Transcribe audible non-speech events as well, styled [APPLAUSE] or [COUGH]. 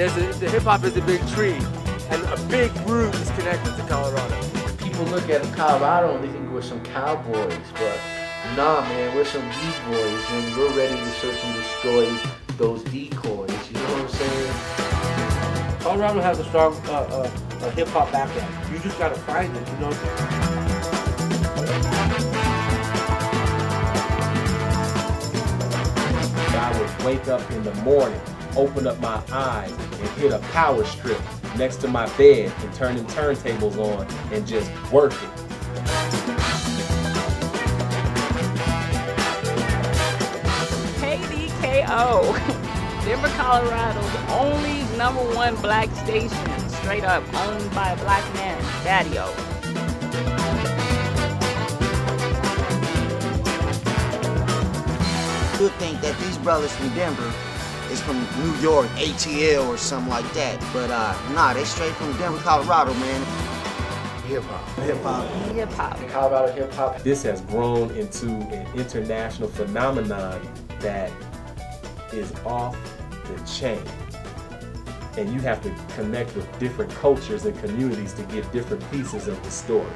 There's a, the hip hop is a big tree, and a big root is connected to Colorado. People look at Colorado and they think we're some cowboys, but nah, man, we're some D-boys, and we're ready to search and destroy those decoys. You know what I'm saying? Colorado has a strong uh, uh, uh, hip hop background. You just gotta find it, you know. I would wake up in the morning, open up my eyes, and hit a power strip next to my bed and turn them turntables on and just work it. KDKO, [LAUGHS] Denver, Colorado's only number one black station, straight up owned by a black man, Daddy could think that these brothers from Denver is from New York, ATL or something like that. But uh, nah, they straight from Denver, Colorado, man. Hip hop. Hip hop. Hip hop. Colorado hip hop. This has grown into an international phenomenon that is off the chain. And you have to connect with different cultures and communities to get different pieces of the story.